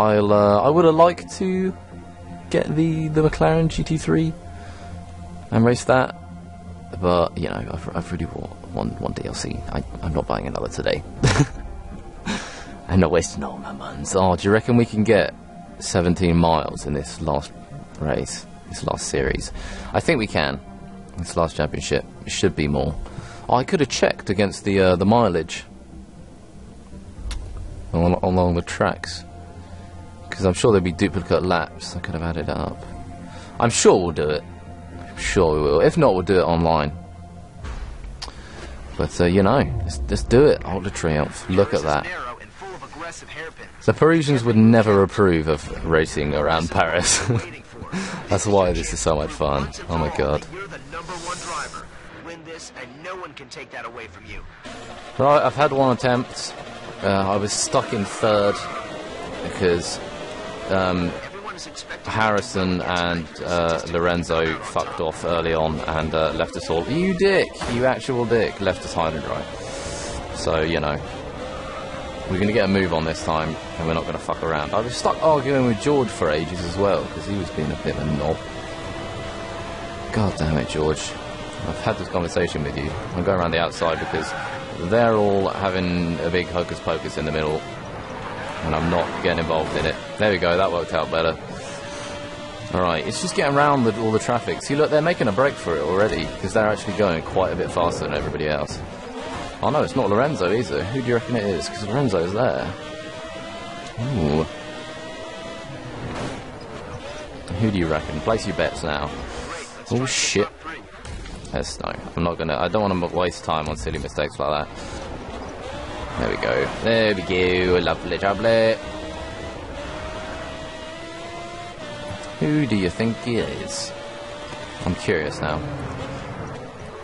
I'll uh, I would have liked to get the the McLaren GT3 and race that, but you know I've, I've really bought one one DLC. I, I'm not buying another today. I'm not wasting all my money. Oh, do you reckon we can get 17 miles in this last race, this last series? I think we can. This last championship, it should be more. Oh, I could have checked against the uh, the mileage along, along the tracks because I'm sure there'd be duplicate laps. I could have added up. I'm sure we'll do it. I'm sure we will. If not, we'll do it online. But uh, you know, let's, let's do it. Hold the. Look at that. The Parisians would never approve of racing around Paris. That's why this is so much fun. Oh my god. Right, I've had one attempt. Uh, I was stuck in third because um, Harrison and uh, Lorenzo fucked off early on and uh, left us all. You dick! You actual dick! Left us high and dry. So, you know. We're going to get a move on this time, and we're not going to fuck around. I was stuck arguing with George for ages as well, because he was being a bit of a knob. God damn it, George. I've had this conversation with you. I'm going around the outside because they're all having a big hocus pocus in the middle, and I'm not getting involved in it. There we go, that worked out better. Alright, it's just getting around the, all the traffic. See, look, they're making a break for it already, because they're actually going quite a bit faster than everybody else. Oh no, it's not Lorenzo either. Who do you reckon it is? Because Lorenzo's there. Ooh. Who do you reckon? Place your bets now. Oh shit. Yes, no. I'm not gonna. I don't want to waste time on silly mistakes like that. There we go. There we go. A lovely, lovely. Who do you think he is? I'm curious now.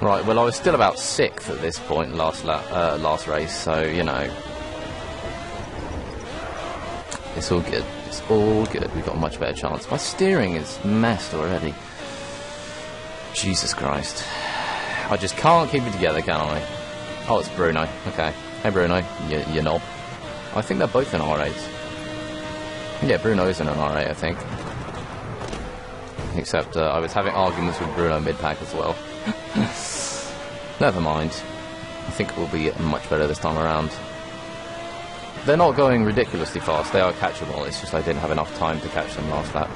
Right, well, I was still about sixth at this point last uh, last race, so you know, it's all good. It's all good. We've got a much better chance. My steering is messed already. Jesus Christ, I just can't keep it together, can I? Oh, it's Bruno. Okay, hey Bruno, you, you knob. I think they're both in R8s. Yeah, Bruno is in an R8, I think. Except uh, I was having arguments with Bruno mid-pack as well. Never mind. I think it will be much better this time around. They're not going ridiculously fast. They are catchable. It's just I didn't have enough time to catch them last lap,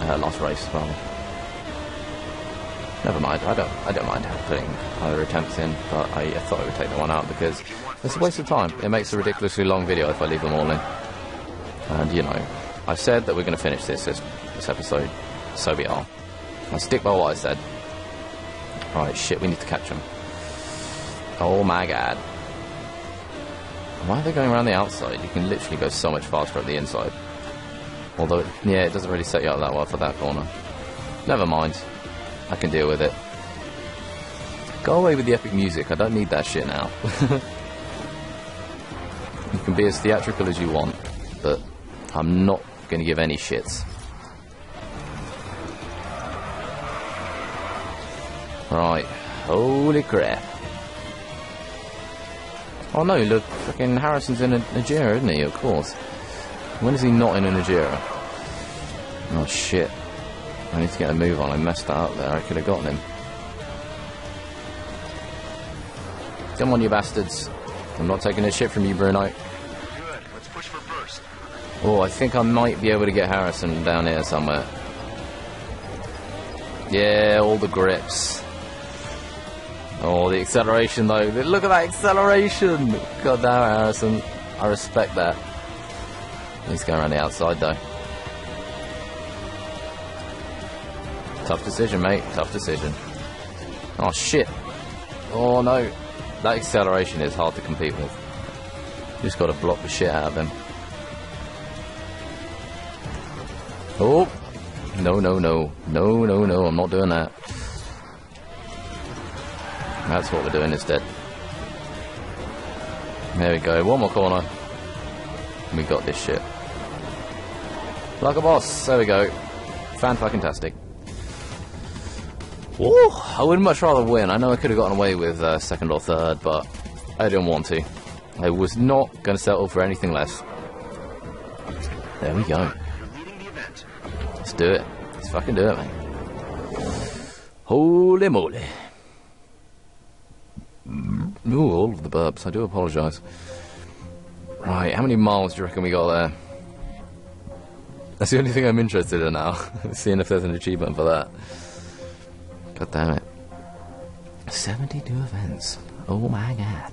uh, last race rather. Never mind. I don't. I don't mind putting other attempts in, but I, I thought I would take that one out because it's a waste of time. It makes a ridiculously long video if I leave them all in. And you know, I said that we're going to finish this, this this episode, so we are. I stick by what I said. Right, shit, we need to catch them. Oh my god. Why are they going around the outside? You can literally go so much faster at the inside. Although, yeah, it doesn't really set you up that well for that corner. Never mind. I can deal with it. Go away with the epic music. I don't need that shit now. can be as theatrical as you want, but I'm not going to give any shits. Right. Holy crap. Oh no, look, fucking Harrison's in an Agera, isn't he? Of course. When is he not in an Agera? Oh shit. I need to get a move on. I messed that up there. I could have gotten him. Come on, you bastards. I'm not taking a shit from you, Bruno. Good. Let's push for first. Oh, I think I might be able to get Harrison down here somewhere. Yeah, all the grips. Oh, the acceleration though. Look at that acceleration! God damn it, Harrison. I respect that. He's going around the outside though. Tough decision, mate. Tough decision. Oh shit. Oh no. That acceleration is hard to compete with. You just gotta block the shit out of him. Oh! No, no, no. No, no, no. I'm not doing that. That's what we're doing instead. There we go. One more corner. We got this shit. Like a boss. There we go. Fan fucking tastic. Woo! I would much rather win. I know I could have gotten away with uh, second or third, but I didn't want to. I was not going to settle for anything less. There we go. Do it. Let's fucking do it. Holy moly. Mm-hmm. Ooh, all of the burps. I do apologise. Right, how many miles do you reckon we got there? That's the only thing I'm interested in now. Seeing if there's an achievement for that. God damn it. 72 events. Oh my god.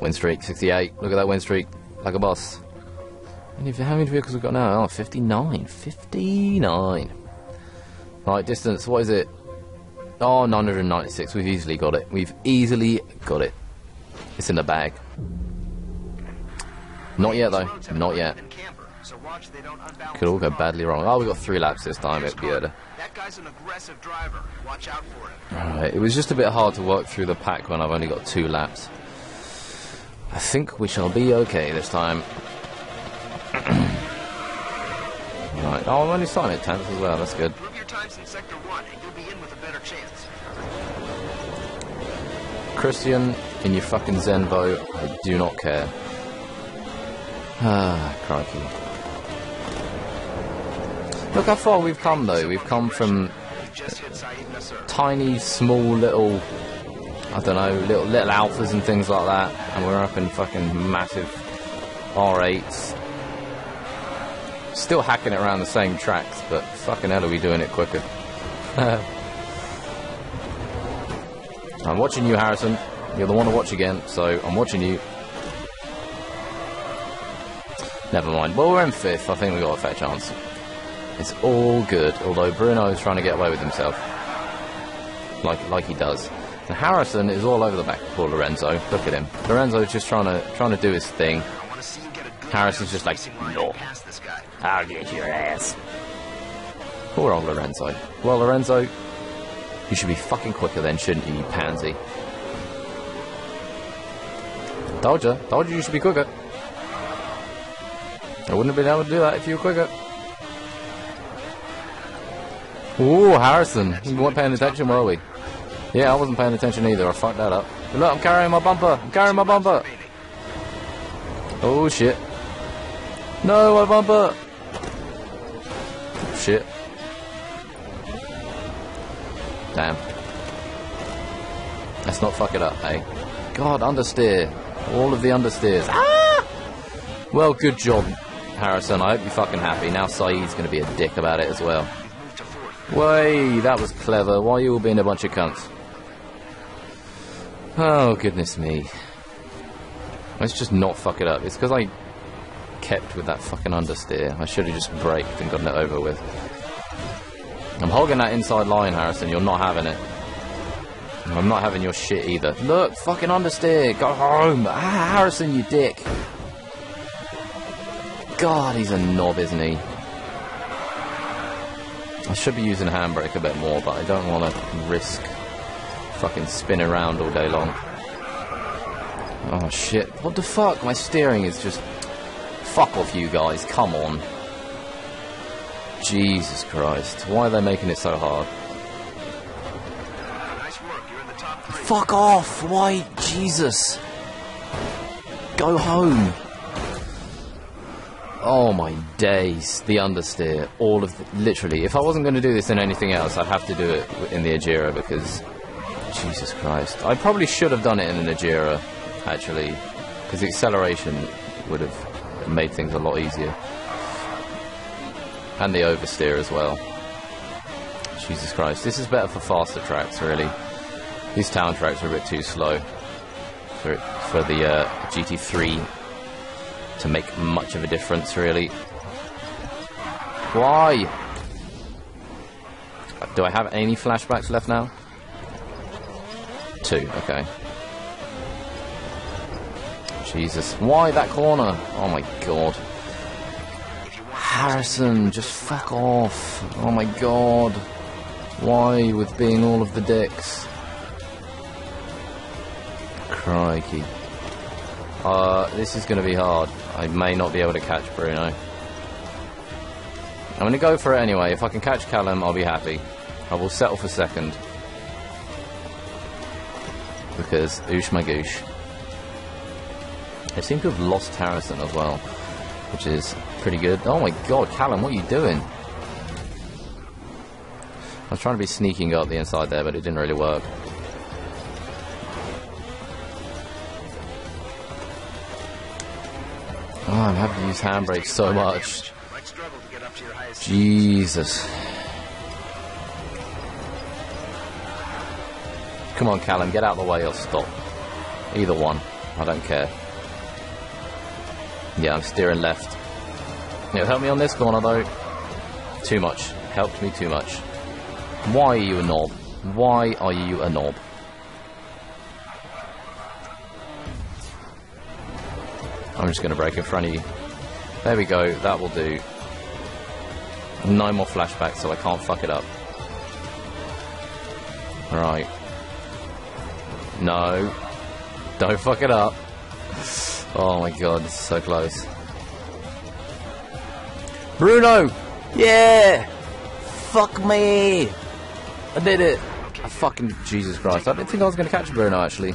Win streak, 68. Look at that win streak. Like a boss. How many, how many vehicles we've got now? Oh, 59. 59. Right, distance, what is it? Oh, 996. We've easily got it. We've easily got it. It's in the bag. Not yet, though. Not yet. equipment camper, so watch they don't unbalance Could all go badly wrong. Oh, we got three laps this time. It'd be better. That guy's an aggressive driver. Watch out for him. Right, it was just a bit hard to work through the pack when I've only got two laps. I think we shall be okay this time. Right, oh, I'm only starting at 10th as well, that's good. Prove your times in sector one, and you'll be in with a better chance. Christian, in your fucking Zenvo, I do not care. Ah, crikey. Look how far we've come though. We've come from We just hit Saeed Nasser. tiny, small little, I don't know, little little alphas and things like that, and we're up in fucking massive R8s. Still hacking it around the same tracks, but fucking hell are we doing it quicker. I'm watching you, Harrison. You're the one to watch again, so I'm watching you. Never mind. Well, we're in fifth. I think we got a fair chance. It's all good, although Bruno is trying to get away with himself like like he does. And Harrison is all over the back poor Lorenzo. Look at him. Lorenzo's just trying to trying to do his thing. Harrison's just like, "No." I'll get your ass. Poor old Lorenzo. Well, Lorenzo, you should be fucking quicker then, shouldn't you, you pansy? Told you. Told you you should be quicker. I wouldn't have been able to do that if you were quicker. Ooh, Harrison. We weren't paying attention, were we? Yeah, I wasn't paying attention either. I fucked that up. Look, I'm carrying my bumper. I'm carrying my bumper. Oh, shit. No, my bumper. Shit. Damn. Let's not fuck it up, eh? God, understeer. All of the understeers. Ah! Well, good job, Harrison. I hope you're fucking happy. Now Saeed's going to be a dick about it as well. Way, that was clever. Why are you all being a bunch of cunts? Oh, goodness me. Let's just not fuck it up. It's because I kept with that fucking understeer. I should have just braked and gotten it over with. I'm hogging that inside line, Harrison. You're not having it. I'm not having your shit either. Look, fucking understeer. Go home. Ah, Harrison, you dick. God, he's a knob, isn't he? I should be using handbrake a bit more, but I don't want to risk fucking spin around all day long. Oh shit. What the fuck? My steering is just. Fuck off, you guys. Come on. Jesus Christ. Why are they making it so hard? Nice work. You're in the top three. Fuck off! Why? Jesus! Go home! Oh my days, the understeer, all of the, literally. If I wasn't going to do this in anything else, I'd have to do it in the Agera because Jesus Christ, I probably should have done it in an Agera actually, because the acceleration would have made things a lot easier, and the oversteer as well. Jesus Christ, this is better for faster tracks, really. These town tracks are a bit too slow for for the uh, GT3 to make much of a difference, really. Why? Do I have any flashbacks left now? Two, okay. Jesus. Why that corner? Oh my god. Harrison, just fuck off. Oh my god. Why with being all of the dicks? Crikey. Uh, this is going to be hard. I may not be able to catch Bruno. I'm going to go for it anyway. If I can catch Callum, I'll be happy. I will settle for second. Because oosh my goosh. I seem to have lost Harrison as well. which is pretty good. Oh my god, Callum, what are you doing? I was trying to be sneaking up the inside there, but it didn't really work. Oh, I'm having to use handbrake so much. Jesus. Come on, Callum, get out of the way or stop. Either one. I don't care. Yeah, I'm steering left. It'll help me on this corner, though. Too much. Helped me too much. Why are you a knob? Why are you a knob? I'm just going to break in front of you. There we go. That will do. No more flashbacks, so I can't fuck it up. Right. No. Don't fuck it up. Oh my god, this is so close. Bruno! Yeah! Fuck me! I did it! I fucking Jesus Christ. I didn't think I was going to catch Bruno actually.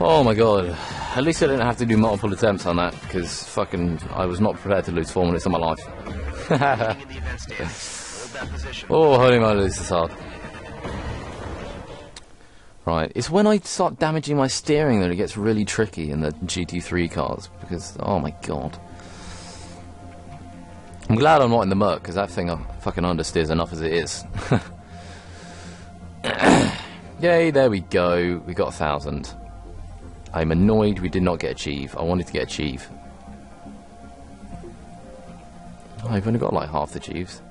Oh my god. At least I didn't have to do multiple attempts on that, because fucking I was not prepared to lose four minutes of my life. in the event stance. Hold that position. Oh, holy moly, this is hard. Right, it's when I start damaging my steering that it gets really tricky in the GT3 cars, because, oh my god. I'm glad I'm not in the Merc, because that thing uh, fucking understeers enough as it is. Yay, there we go, we got a thousand. I'm annoyed we did not get achieve. I wanted to get achieve. I've only got like half the achieves.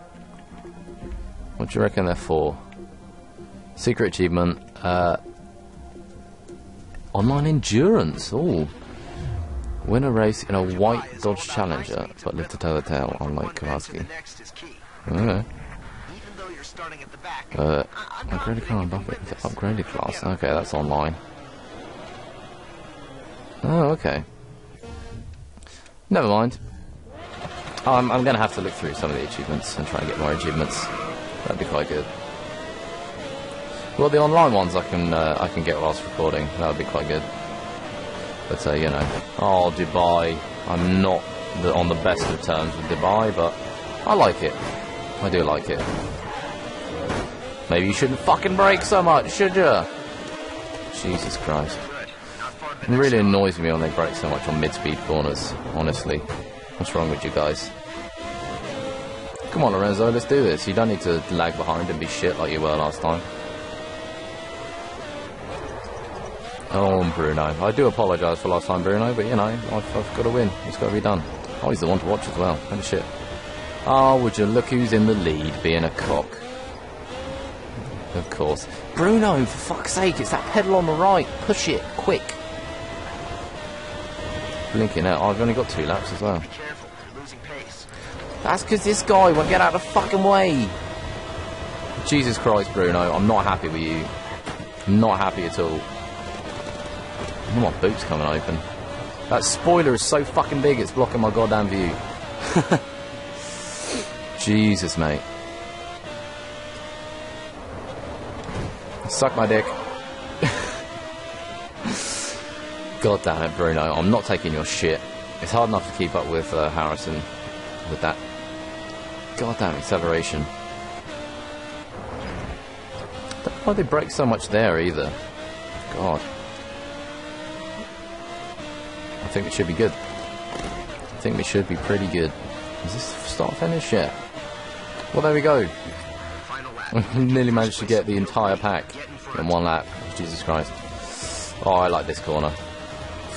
What do you reckon they're for? Secret achievement. Uh, online endurance. Oh. Win a race in a white Dodge Challenger, but live to tell the tale, unlike Kowalski. the next is key. Okay. Even though you're starting at the Uh, I- I'm not upgraded car and buffet. Upgraded class. Okay, that's online. Oh, okay. Never mind. Oh, I'm, I'm going to have to look through some of the achievements and try and get more achievements. That'd be quite good. Well, the online ones I can uh, I can get whilst recording. That would be quite good. But uh, you know, oh Dubai. I'm not the, on the best of terms with Dubai, but I like it. I do like it. Maybe you shouldn't fucking brake so much, should you? Jesus Christ. It really annoys me when they brake so much on mid-speed corners, honestly. What's wrong with you guys? Come on, Lorenzo, let's do this. You don't need to lag behind and be shit like you were last time. Oh, Bruno. I do apologise for last time, Bruno, but you know, I've, I've got to win. It's got to be done. Oh, he's the one to watch as well. Holy shit. Oh, would you look who's in the lead, being a cock. Of course. Bruno, for fuck's sake, it's that pedal on the right. Push it, quick. Blinking out. I've only got two laps as well. Be careful, you're losing pace. That's because this guy won't get out of the fucking way. Jesus Christ, Bruno, I'm not happy with you. I'm not happy at all. My boot's coming open. That spoiler is so fucking big, it's blocking my goddamn view. Jesus, mate. Suck my dick. God damn it, Bruno. I'm not taking your shit. It's hard enough to keep up with uh, Harrison with that goddamn acceleration. Don't know why they break so much there either. God. I think it should be good. I think we should be pretty good. Is this start finish? Yeah. Well, there we go. We nearly managed to get the entire pack in one lap. Jesus Christ. Oh, I like this corner.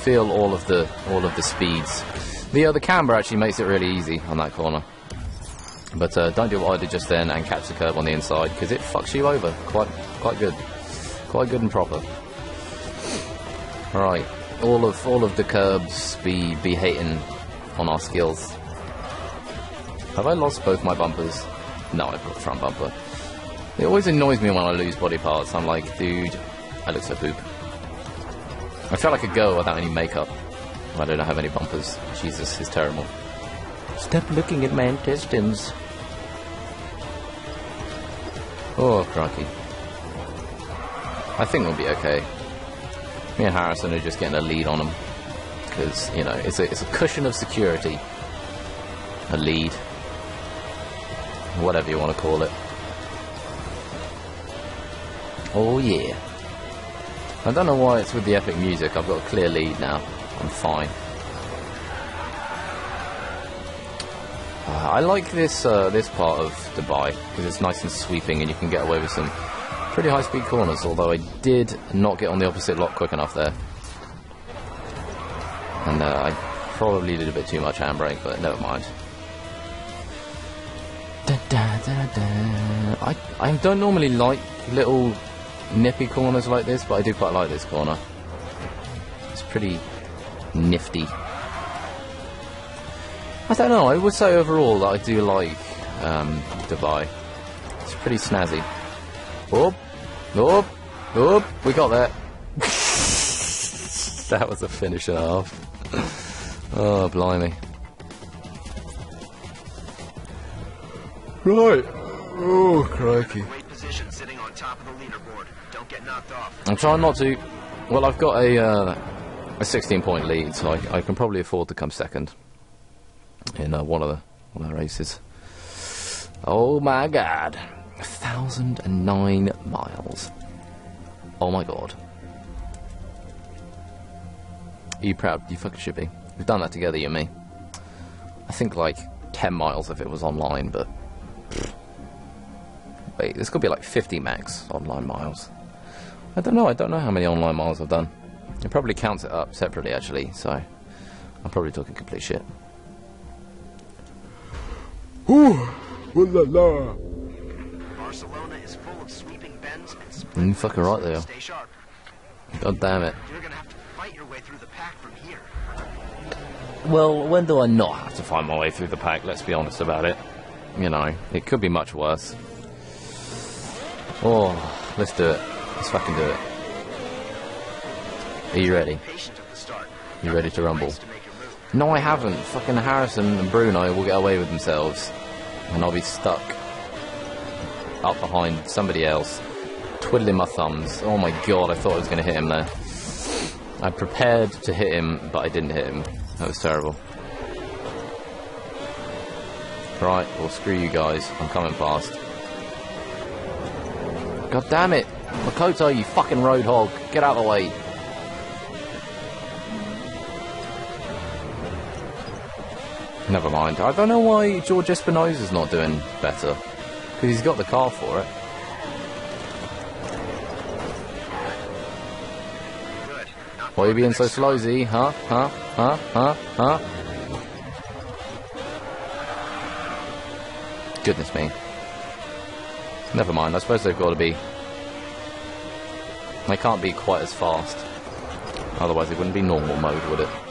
Feel all of the all of the speeds. The other camber actually makes it really easy on that corner. But uh, don't do what I did just then and catch the curve on the inside because it fucks you over quite quite good, quite good and proper. Right, all of all of the curbs be be hating on our skills. Have I lost both my bumpers? No, I've got the front bumper. It always annoys me when I lose body parts. I'm like, dude, I look so poop. I feel like a girl without any makeup. I don't have any bumpers. Jesus, it's terrible. Stop looking at my intestines. Oh, crikey. I think we'll be okay. Me and Harrison are just getting a lead on them. because you know it's a it's a cushion of security, a lead, whatever you want to call it. Oh yeah. I don't know why it's with the epic music. I've got a clear lead now. I'm fine. Uh, I like this uh, this part of Dubai because it's nice and sweeping and you can get away with some pretty high speed corners. Although I did not get on the opposite lock quick enough there, and uh, I probably did a bit too much handbrake, but never mind. Da, da, da. I I don't normally like little nippy corners like this, but I do quite like this corner. It's pretty nifty. I don't know. I would say overall that I do like um, Dubai. It's pretty snazzy. Oh, oh, Nope. We got that. that was a finish and a half. Oh, blimey. Right. Oh, crikey. Great position sitting on top of the leaderboard. Don't get knocked off. I'm trying not to. Well, I've got a uh, a 16 point lead, so I, I can probably afford to come second in uh, one of the one of the races. Oh my god, thousand and nine miles. Oh my god. Are you proud? You fucking should be. We've done that together, you and me. I think like 10 miles if it was online, but. Wait, this could be like 50 max online miles. I don't know. I don't know how many online miles I've done. It probably counts it up separately, actually. So I'm probably talking complete shit. Ooh la la. Barcelona is full of sweeping bends and Mm, fucking right they are. Stay sharp. God damn it. You're gonna have to fight your way through the pack from here. Well, when do I not have to find my way through the pack? Let's be honest about it. You know, it could be much worse. Oh, let's do it. Let's fucking do it. Are you ready? Patient at the start. You ready to rumble? Ways to make your move. No, I haven't. Fucking Harrison and Bruno will get away with themselves. And I'll be stuck up behind somebody else, twiddling my thumbs. Oh my god, I thought I was going to hit him there. I prepared to hit him, but I didn't hit him. That was terrible. Right, well, screw you guys. I'm coming past. God damn it! Makoto, you fucking road hog. Get out of the way. Never mind. I don't know why George Espinosa's not doing better. Because he's got the car for it. Why are you being so slow, Z? Huh? Huh? Huh? Huh? Huh? Goodness me. Never mind. I suppose they've got to be. They can't be quite as fast. Otherwise, it wouldn't be normal mode, would it?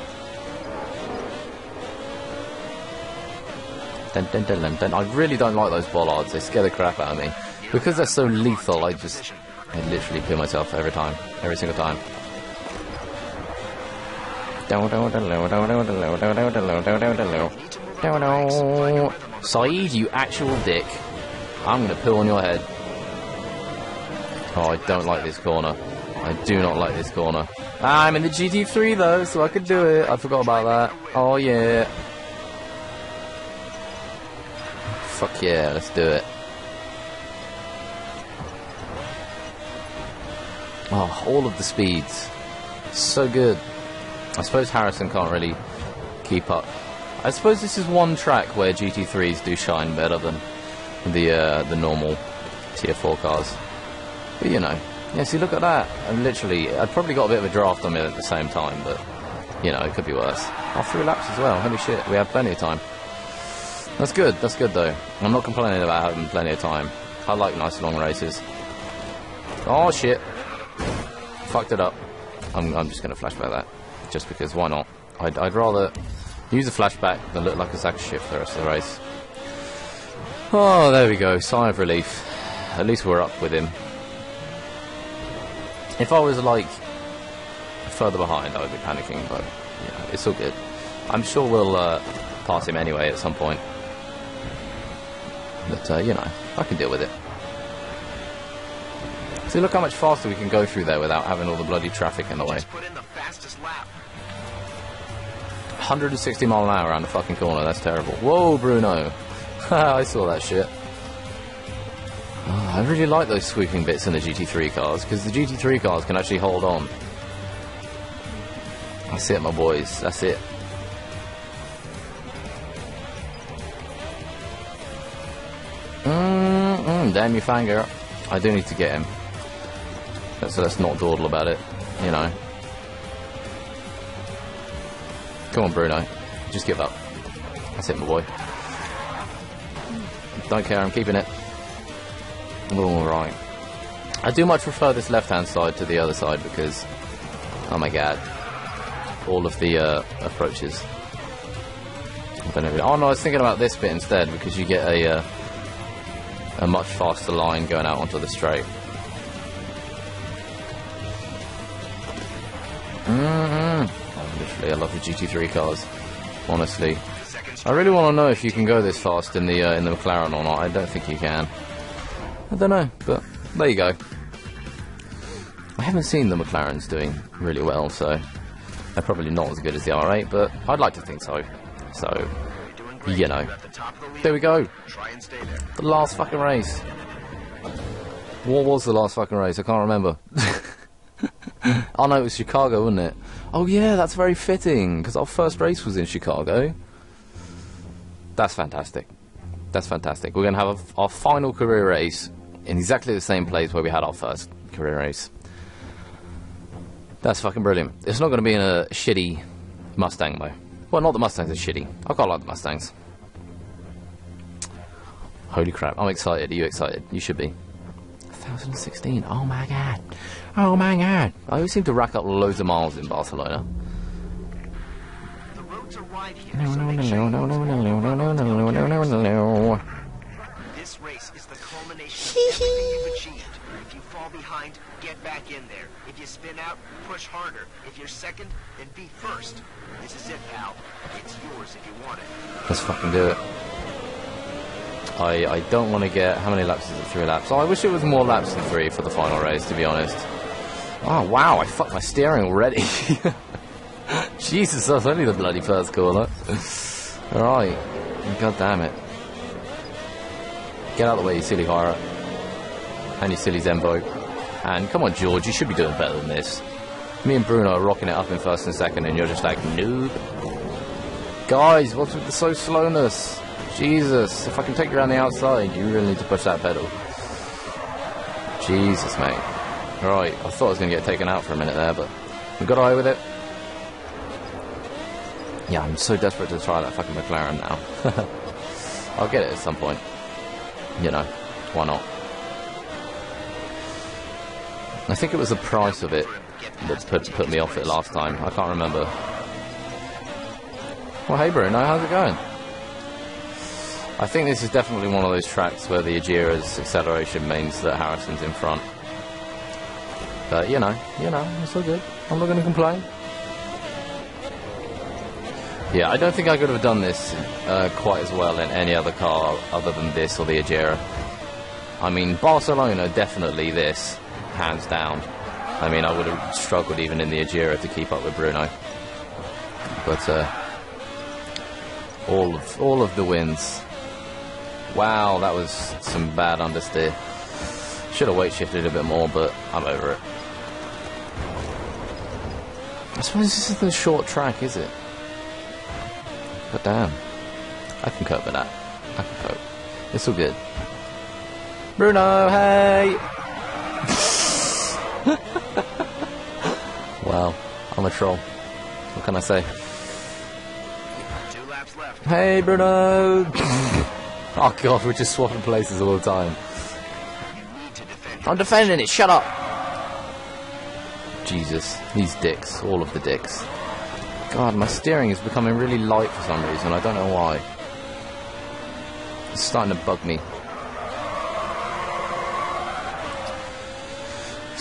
Dun, dun, dun, dun, dun. I really don't like those bollards. They scare the crap out of me. Because they're so lethal, I just. I literally kill myself every time. Every single time. Saeed, you actual dick. I'm gonna poo on your head. Oh, I don't like this corner. I do not like this corner. I'm in the GT3 though, so I could do it. I forgot about that. Oh yeah. Fuck yeah, let's do it. Oh, all of the speeds. So good. I suppose Harrison can't really keep up. I suppose this is one track where GT3s do shine better than the uh, the normal Tier 4 cars. But you know, yeah, see, look at that. And literally, I'd probably got a bit of a draft on me at the same time, but you know, it could be worse. Oh, three laps as well. Holy shit, we have plenty of time. That's good. That's good though. I'm not complaining about having plenty of time. I like nice long races. Oh shit, fucked it up. I'm, I'm just going to flashback that, just because why not? I'd, I'd rather use a flashback than look like a sack of shit for the rest of the race. Oh, there we go. Sigh of relief. At least we're up with him. If I was like further behind, I would be panicking, but yeah, it's all good. I'm sure we'll uh, pass him anyway at some point. But uh, you know, I can deal with it. See, look how much faster we can go through there without having all the bloody traffic in the way. Just put in the fastest lap. 160 mile an hour around the fucking corner. That's terrible. Whoa, Bruno. I saw that shit. Oh, I really like those sweeping bits in the GT3 cars because the GT3 cars can actually hold on. That's it, my boys. That's it. Damn you, Fanger. I do need to get him. So let's not dawdle about it, you know. Come on, Bruno. Just give up. That's it, my boy. Don't care, I'm keeping it. Alright. I do much prefer this left-hand side to the other side because, oh my god, all of the uh, approaches. I don't know. Oh no, I was thinking about this bit instead because you get a uh, a much faster line going out onto the straight. Mm-hmm. Literally, I love the GT3 cars. Honestly, I really want to know if you can go this fast in the uh, in the McLaren or not. I don't think you can. I don't know, but there you go. I haven't seen the McLarens doing really well, so they're probably not as good as the R8, but I'd like to think so. So, you know. There we go. The last fucking race. What was the last fucking race? I can't remember. oh no, it was Chicago, wasn't it? Oh yeah, that's very fitting, because our first race was in Chicago. That's fantastic. That's fantastic. We're going to have our final career race in exactly the same place where we had our first career race. That's fucking brilliant. It's not going to be in a shitty Mustang, though. Well, not the Mustangs are shitty. I quite like the Mustangs. Holy crap, I'm excited. Are you excited? You should be. 2016. Oh my god. Oh my god. I always seem to rack up loads of miles in Barcelona. The roads are wide here, No, no, no, no, no, no, no, no, no, no, no, no, no, no. This race is the culmination behind, get back in there. If you spin out, push harder. If you're second, then be first. This is it, pal. It's yours if you want it. Let's fucking do it. I, I don't want to get how many laps is it? Three laps. Oh, I wish it was more laps than three for the final race, to be honest. Oh wow, I fucked my steering already. Jesus, that's only the bloody first corner. Alright. God damn it. Get out of the way, you silly Hira. And you silly Zenvo. And come on, George, you should be doing better than this. Me and Bruno are rocking it up in first and second, and you're just like, noob. Guys, what's with the slow slowness? Jesus, if I can take you around the outside, you really need to push that pedal. Jesus, mate. Right, I thought I was going to get taken out for a minute there, but we got away with it. Yeah, I'm so desperate to try that fucking McLaren now. I'll get it at some point. You know, why not? I think it was the price of it that put, put me off it last time. I can't remember. Well, hey Bruno, how's it going? I think this is definitely one of those tracks where the Agera's acceleration means that Harrison's in front. But you know, you know, it's all good. I'm not going to complain. Yeah, I don't think I could have done this uh, quite as well in any other car other than this or the Agera. I mean, Barcelona definitely this, hands down. I mean, I would have struggled even in the Agera to keep up with Bruno. But uh, all of all of the wins. Wow, that was some bad understeer. Should have weight shifted a bit more, but I'm over it. I suppose this isn't a short track, is it? But damn, I can cope with that. I can cope. It's all good. Bruno, hey! wow, I'm a troll. What can I say? Hey, Bruno! oh god, we're just swapping places all the time. I'm defending it, shut up! Jesus, these dicks, all of the dicks. God, my steering is becoming really light for some reason, I don't know why. It's starting to bug me.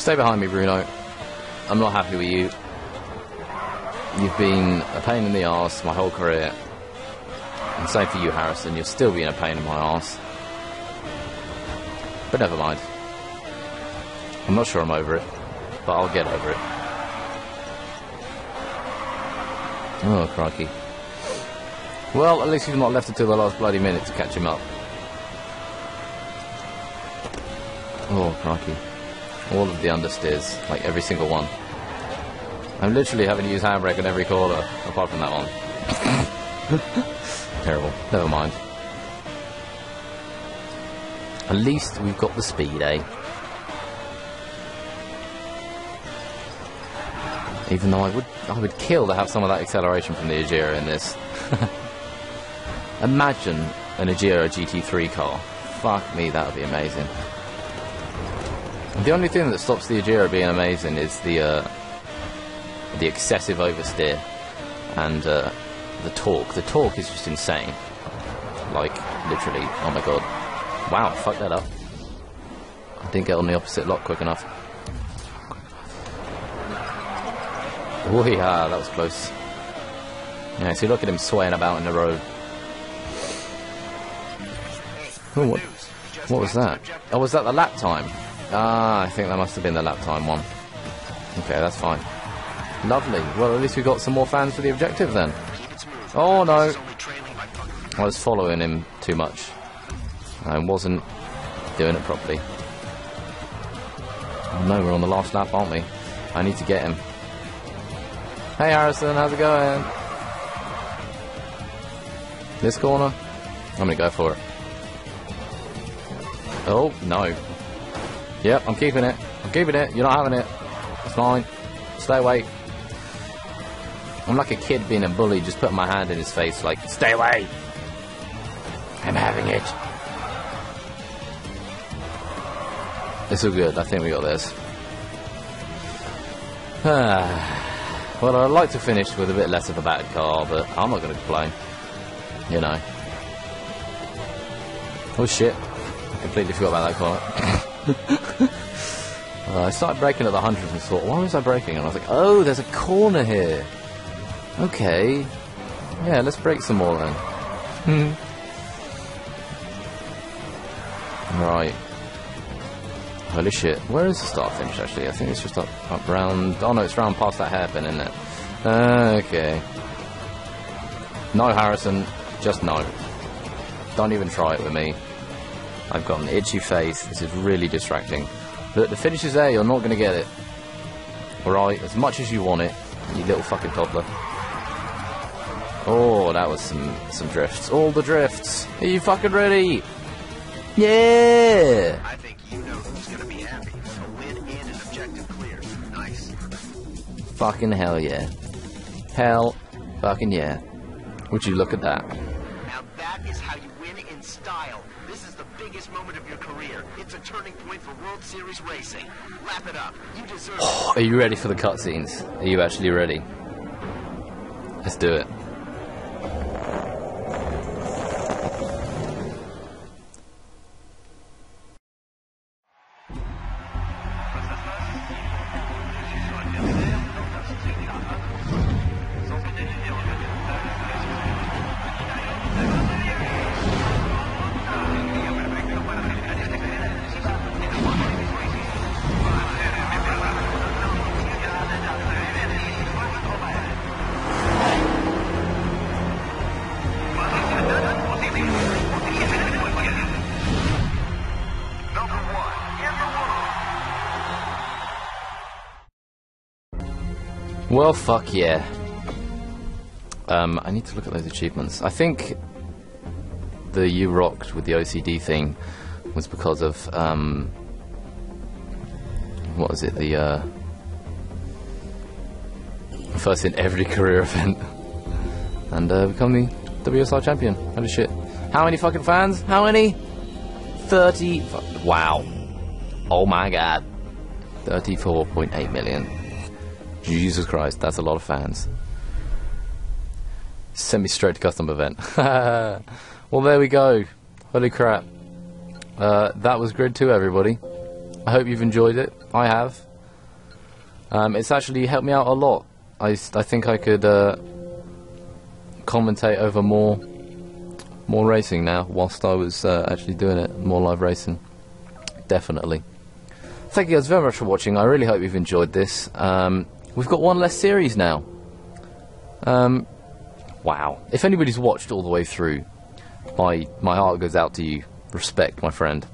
Stay behind me, Bruno. I'm not happy with you. You've been a pain in the arse my whole career. And same for you, Harrison. You're still being a pain in my arse. But never mind. I'm not sure I'm over it, but I'll get over it. Oh, crikey. Well, at least we've not left until the last bloody minute to catch him up. Oh, crikey. All of the understeers, like every single one. I'm literally having to use handbrake on every corner, apart from that one. Terrible. Never mind. At least we've got the speed, eh? Even though I would, I would kill to have some of that acceleration from the Agera in this. Imagine an Agera GT3 car. Fuck me, that would be amazing. The only thing that stops the Agera being amazing is the uh, the excessive oversteer and uh, the torque. The torque is just insane. Like literally, oh my god! Wow, fuck that up. I didn't get on the opposite lock quick enough. Oh yeah, that was close. Yeah, see, look at him swaying about in the road. Oh, what, what was that? Oh, was that the lap time? Ah, I think that must have been the lap time one. Okay, that's fine. Lovely. Well, at least we've got some more fans for the objective then. Oh no. I was following him too much. I wasn't doing it properly. Oh no, we're on the last lap, aren't we? I need to get him. Hey Harrison, how's it going? This corner? I'm gonna go for it. Oh, no. Yep, I'm keeping it. I'm keeping it. You're not having it. It's fine. Stay away. I'm like a kid being a bully, just putting my hand in his face, like, stay away. I'm having it. It's all good. I think we got this. well, I'd like to finish with a bit less of a bad car, but I'm not going to complain. You know. Oh shit. I completely forgot about that car. uh, I started braking at the hundreds and thought, why was I braking? And I was like, oh, there's a corner here. Okay. Yeah, let's brake some more then. Hmm. right. Holy shit. Where is the start finish actually? I think it's just up, up round. Oh no, it's round past that hairpin, isn't it? Okay. No, Harrison. Just no. Don't even try it with me. I've got an itchy face. This is really distracting. Look, the finish is there. You're not going to get it. Alright, as much as you want it, you little fucking toddler. Oh, that was some some drifts. All the drifts. Are you fucking ready? Yeah. I think you know who's going to be happy. A win and an objective clear. Nice. Fucking hell yeah. Hell fucking yeah. Would you look at that? That turning point for World Series racing. Lap it up. You deserve it. Are you ready for the cutscenes? Are you actually ready? Let's do it. Well, fuck yeah. Um, I need to look at those achievements. I think the you rocked with the OCD thing was because of um, what was it? The uh, first in every career event and uh, become the WSR champion. Holy shit! How many fucking fans? How many? Thirty. Wow. Oh my god. Thirty-four point eight million. Jesus Christ, that's a lot of fans. Send me straight to custom event. well, there we go. Holy crap. Uh, that was Grid 2, everybody. I hope you've enjoyed it. I have. Um, it's actually helped me out a lot. I, I think I could uh, commentate over more more racing now whilst I was uh, actually doing it. More live racing. Definitely. Thank you guys very much for watching. I really hope you've enjoyed this. Um, we've got one less series now. Um, Wow. If anybody's watched all the way through, my my heart goes out to you. Respect, my friend.